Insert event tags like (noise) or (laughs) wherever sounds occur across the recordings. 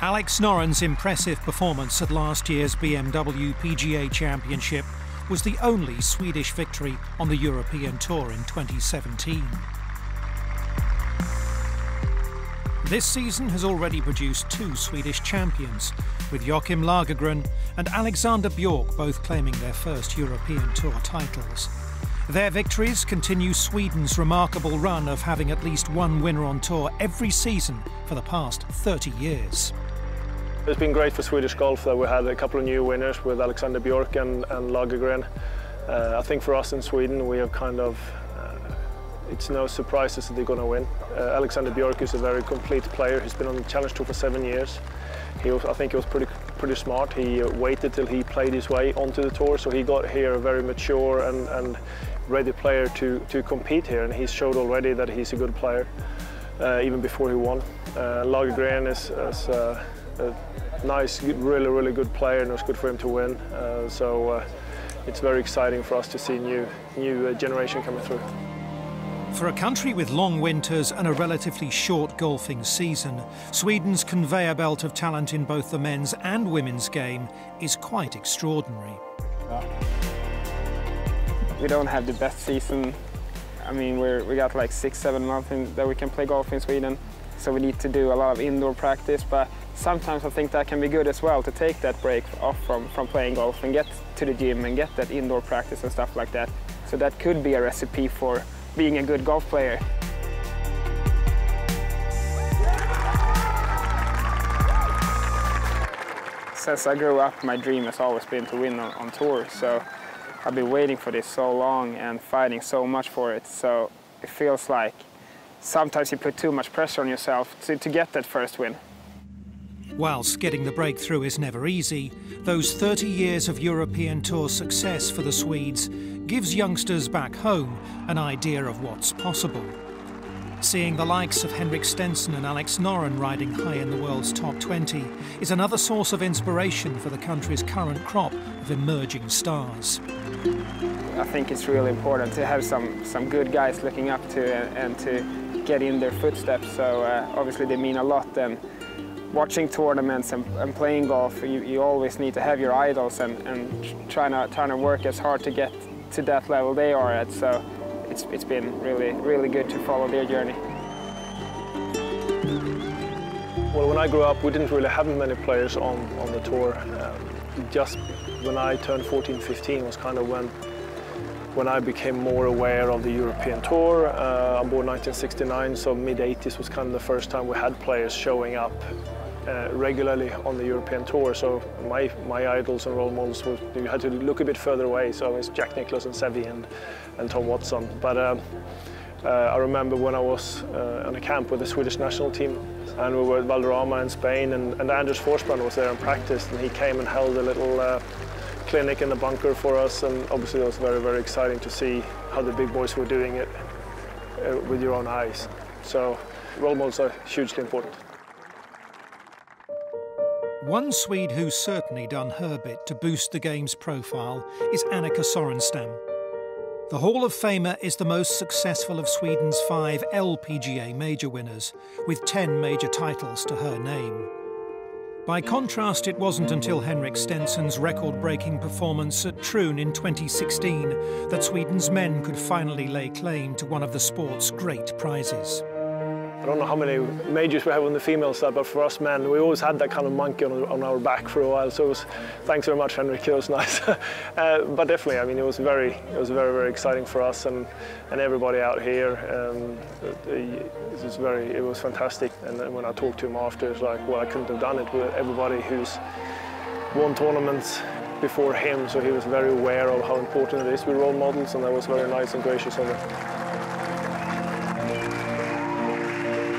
Alex Noren's impressive performance at last year's BMW PGA Championship was the only Swedish victory on the European Tour in 2017. This season has already produced two Swedish champions, with Joakim Lagergren and Alexander Bjork both claiming their first European Tour titles. Their victories continue Sweden's remarkable run of having at least one winner on tour every season for the past 30 years. It's been great for Swedish golf that we had a couple of new winners with Alexander Bjork and, and Lagergren. Uh, I think for us in Sweden we have kind of, uh, it's no surprises that they're going to win. Uh, Alexander Bjork is a very complete player. He's been on the Challenge Tour for seven years. He was, I think he was pretty, pretty smart. He uh, waited till he played his way onto the tour, so he got here a very mature and, and ready player to, to compete here, and he's showed already that he's a good player, uh, even before he won. Uh, Lagergren is, is uh, a nice, really, really good player, and it was good for him to win. Uh, so uh, it's very exciting for us to see new, new uh, generation coming through. For a country with long winters and a relatively short golfing season, Sweden's conveyor belt of talent in both the men's and women's game is quite extraordinary. We don't have the best season. I mean, we're, we got like six, seven months in, that we can play golf in Sweden. So we need to do a lot of indoor practice, but sometimes I think that can be good as well to take that break off from, from playing golf and get to the gym and get that indoor practice and stuff like that. So that could be a recipe for being a good golf player. Since I grew up, my dream has always been to win on, on tour. So I've been waiting for this so long and fighting so much for it. So it feels like sometimes you put too much pressure on yourself to, to get that first win. Whilst getting the breakthrough is never easy, those 30 years of European Tour success for the Swedes gives youngsters back home an idea of what's possible. Seeing the likes of Henrik Stenson and Alex Noren riding high in the world's top 20 is another source of inspiration for the country's current crop of emerging stars. I think it's really important to have some, some good guys looking up to and, and to get in their footsteps. So uh, obviously they mean a lot. And watching tournaments and, and playing golf, you, you, always need to have your idols and, and trying to trying to work as hard to get to that level they are at. So it's, it's been really, really good to follow their journey. Well, when I grew up, we didn't really have many players on, on the tour. Um, just when I turned 14, 15 was kind of when when I became more aware of the European Tour. Uh, I'm born 1969, so mid-80s was kind of the first time we had players showing up uh, regularly on the European Tour. So my, my idols and role models, was, you had to look a bit further away. So it's Jack Nicklaus and Seve and, and Tom Watson. But um, uh, I remember when I was uh, on a camp with the Swedish national team and we were at Valderrama in Spain and, and Anders Forsbrand was there and practiced and he came and held a little uh, clinic in the bunker for us and obviously it was very, very exciting to see how the big boys were doing it uh, with your own eyes. So role models are hugely important. One Swede who's certainly done her bit to boost the game's profile is Annika Sorenstam. The Hall of Famer is the most successful of Sweden's five LPGA major winners, with 10 major titles to her name. By contrast, it wasn't until Henrik Stenson's record breaking performance at Troon in 2016 that Sweden's men could finally lay claim to one of the sport's great prizes. I don't know how many majors we have on the female side, but for us men, we always had that kind of monkey on, on our back for a while. So it was, thanks very much, Henrik. It was (laughs) nice. uh, but definitely, I mean, it was very, it was very, very exciting for us and, and everybody out here. Um, it, was very, it was fantastic. And when I talked to him after, it's like, well, I couldn't have done it with everybody who's won tournaments before him. So he was very aware of how important it is with role models, and that was very nice and gracious of him.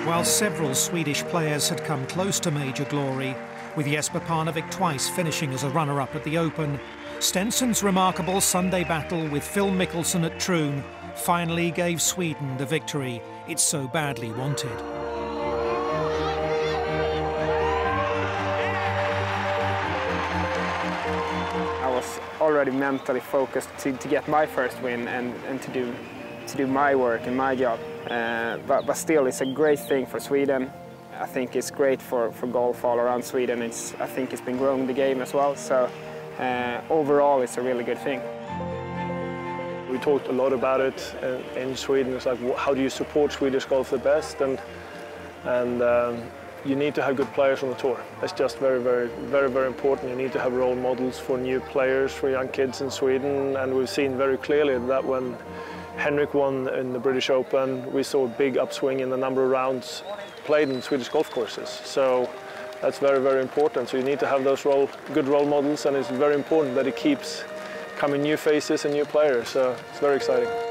While several Swedish players had come close to major glory, with Jesper Parnevik twice finishing as a runner-up at the Open, Stenson's remarkable Sunday battle with Phil Mickelson at Troon finally gave Sweden the victory it so badly wanted. I was already mentally focused to, to get my first win and, and to, do, to do my work and my job. Uh, but, but still, it's a great thing for Sweden. I think it's great for, for golf all around Sweden. It's, I think it's been growing the game as well. So uh, overall, it's a really good thing. We talked a lot about it in, in Sweden. It's like, how do you support Swedish golf the best? And and um, you need to have good players on the tour. That's just very, very, very, very important. You need to have role models for new players, for young kids in Sweden, and we've seen very clearly that when Henrik won in the British Open, we saw a big upswing in the number of rounds played in Swedish golf courses. So that's very, very important. So you need to have those role, good role models, and it's very important that it keeps coming new faces and new players. So it's very exciting.